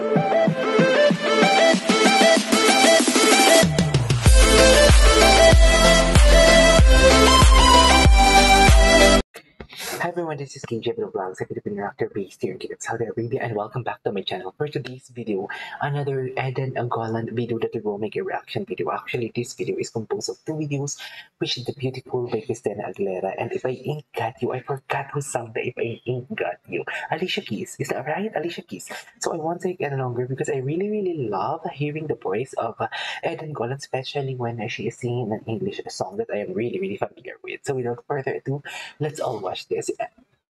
Hi everyone, this is KJ Vlogs, a Filipino actor based here in Saudi Arabia, and welcome back to my channel. For today's video, another Eden Golan video that we will make a reaction video. Actually, this video is composed of two videos, which is The Beautiful by Christina Aguilera, and If I Ain't Got You, I forgot who sang the If I Ain't Got You. Alicia Keys, is that right? Alicia Keys. So I won't take any longer because I really, really love hearing the voice of Eden Golan, especially when she is singing an English song that I am really, really familiar with. So without further ado, let's all watch this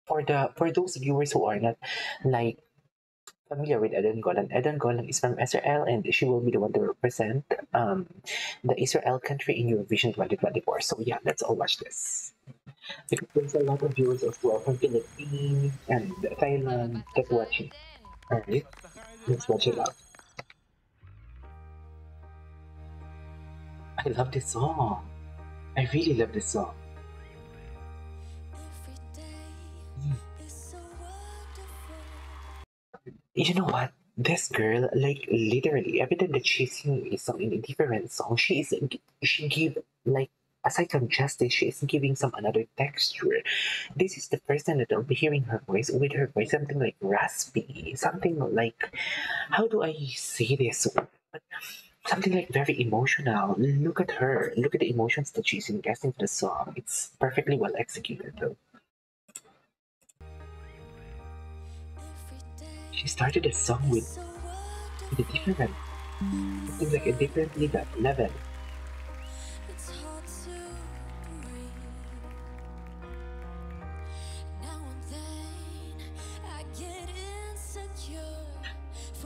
for the for those viewers who are not like familiar with Eden Golan, Eden Golan is from Israel and she will be the one to represent um, the Israel country in Eurovision 2024. So yeah, let's all watch this. Because there's a lot of viewers as well from Philippines and Thailand that watching. Alright, let's watch it out. I love this song. I really love this song. You know what? This girl, like literally, every time that she's singing a song in a different song, she is she give like aside from justice, she is giving some another texture. This is the first time that I'll be hearing her voice with her voice something like raspy, something like how do I say this? Something like very emotional. Look at her. Look at the emotions that she's investing to the song. It's perfectly well executed though. She started a song with, with a different, it like a different level.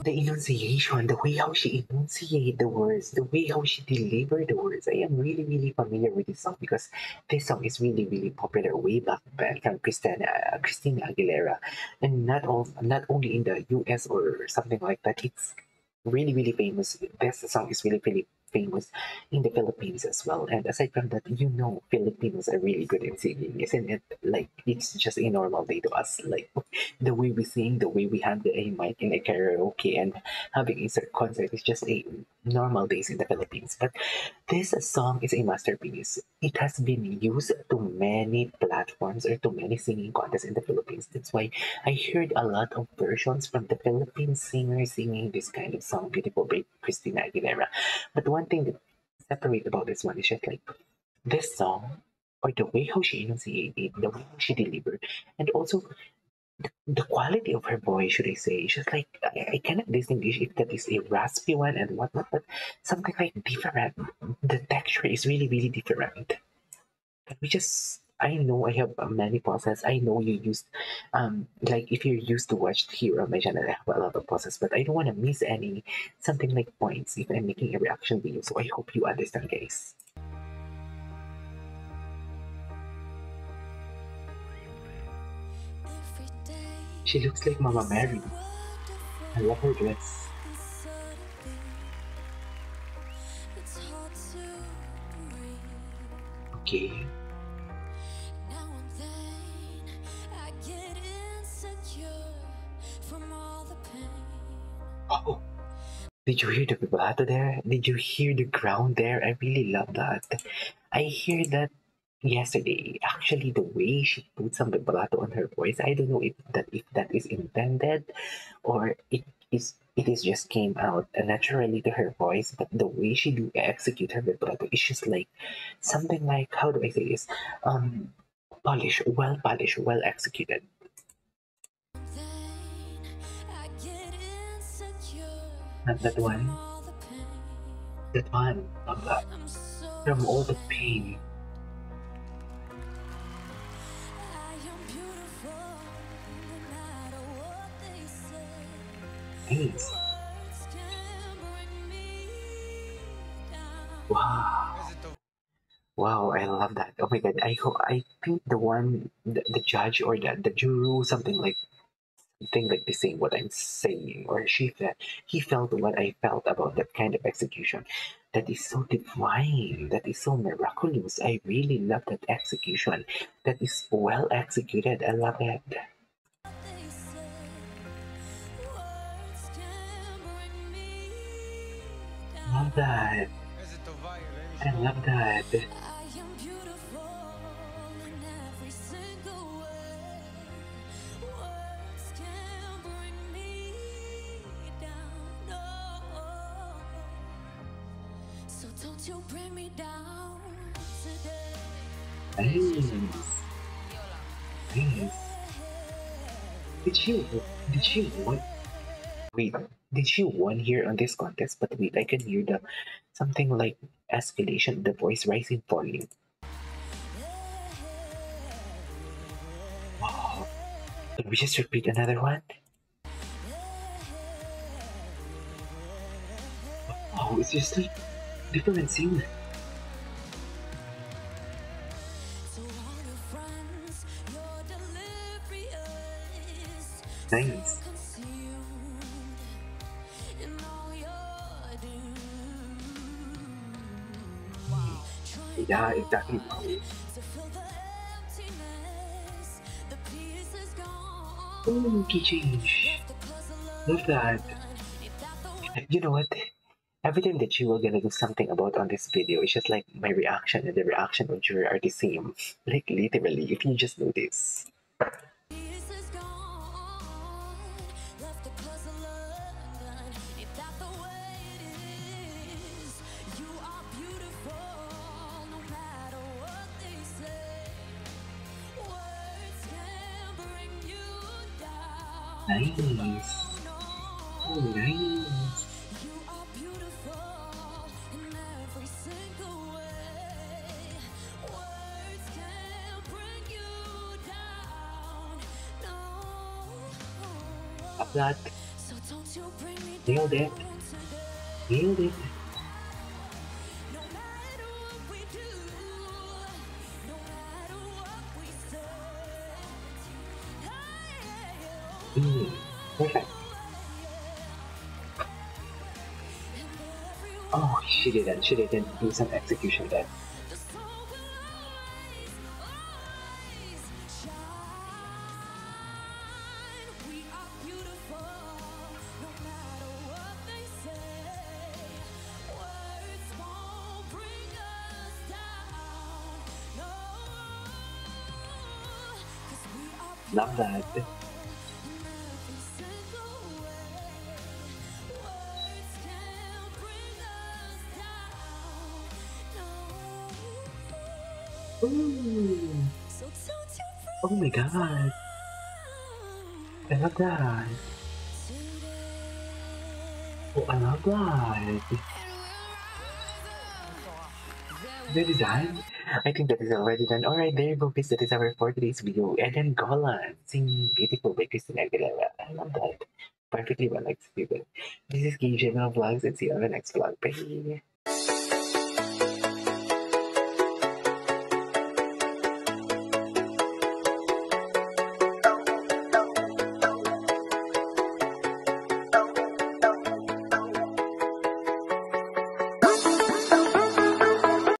The enunciation, the way how she enunciate the words, the way how she deliver the words. I am really, really familiar with this song because this song is really, really popular way back back from Christina, uh, Christina Aguilera, and not all, not only in the U.S. or something like that. It's really, really famous. This song is really, really famous in the Philippines as well. And aside from that, you know, Filipinos are really good in singing, isn't it? Like, it's just a normal day to us. Like, the way we sing, the way we handle a mic in a karaoke and having a concert is just a normal days in the Philippines. But this song is a masterpiece. It has been used to many platforms or to many singing contests in the Philippines. That's why I heard a lot of versions from the Philippine singers singing this kind of song, Beautiful by Christina Aguilera. But one thing that separates about this one is just like this song or the way how she enunciated, the way she delivered, and also the quality of her voice, should I say, she's like I, I cannot distinguish if that is a raspy one and whatnot, but something like different. The texture is really, really different. We just I know I have many pauses. I know you used, um, like if you're used to watch here on my channel, I have a lot of pauses, but I don't want to miss any something like points if I'm making a reaction video. So I hope you understand, guys. She looks like Mama Mary. I love her dress. Okay. Oh, did you hear the vibrato there? Did you hear the ground there? I really love that. I hear that yesterday. Actually, the way she put some vibrato on her voice, I don't know if that if that is intended or it is it is just came out naturally to her voice. But the way she do execute her vibrato is just like something like how do I say this? Um, polished, well polished, well executed. Not that one. That one. From all the pain. Wow. Wow, I love that. Oh my god, I hope I think the one the, the judge or the the juror something like think like the same what I'm saying, or she felt he felt what I felt about that kind of execution. That is so divine. That is so miraculous. I really love that execution. That is well executed. I love it. Love that. I love that. Nice. Nice. Did you did you want wait did you won here on this contest? But wait, I can hear the something like escalation, the voice rising volume. Wow. Can we just repeat another one? Oh, it's just like different scene. Nice. Yeah, exactly. Oh, key change. Love that. You know what? every time that you were gonna do something about on this video, it's just like my reaction and the reaction of Jure are the same. Like literally, if you just notice. Nice. Oh, nice. that. Nailed it. Nailed it. Oh, she didn't. She didn't do some execution there. Love that. Ooh. Oh my god. I love that. Oh, I love that. The design I think that is already done. Alright, there you go, guys. That is our for today's video. Eden Golan singing Beautiful by Christina Aguilera. I love that. Perfectly well executed. This is KJ Vlogs and see you on the next vlog. Bye.